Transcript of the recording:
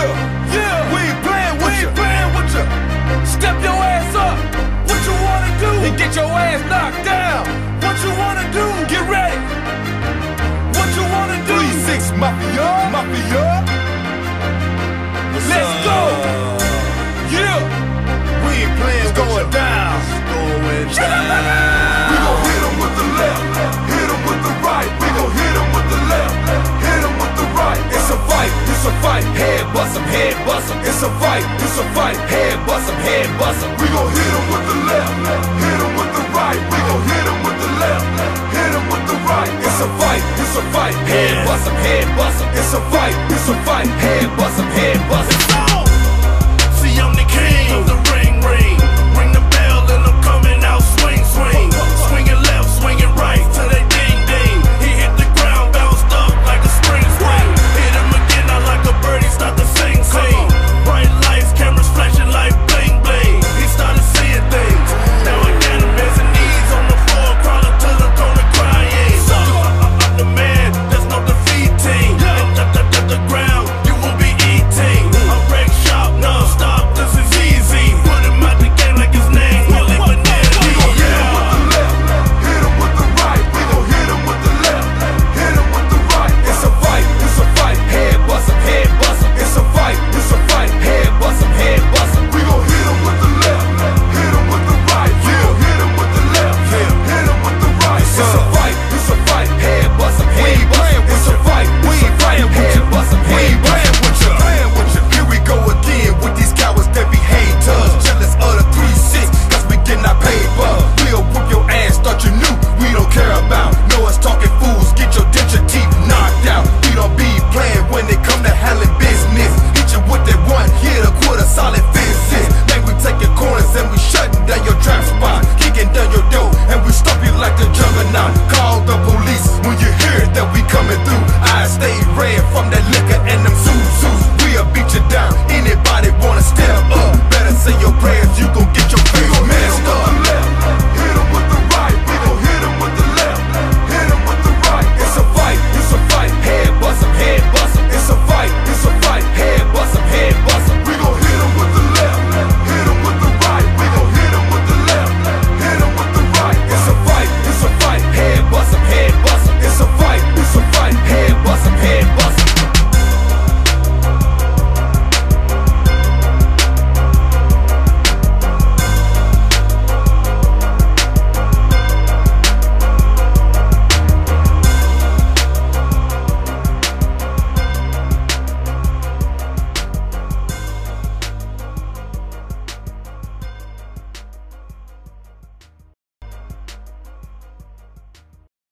Yeah, yeah. We ain't playing with you. playing with you. Step your ass up. What you wanna do? And get your ass knocked down. What you wanna do? Get ready. What you wanna do? Three six mafia, mafia. Let's go. Yeah. We ain't playing. It's going down. Going down. It's a fight, it's a fight. Head bust 'em, head bust 'em. We gon' hit 'em with the left, hit 'em with the right. We gon' hit 'em with the left, hit 'em with the right. It's a fight, it's a fight. Head bust 'em, head bust 'em. It's a fight, it's a fight. Head bust 'em, head bust 'em. want some head.